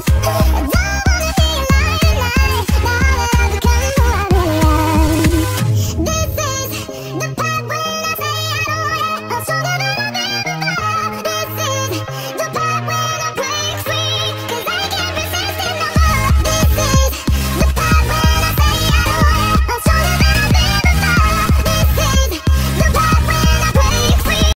Oh,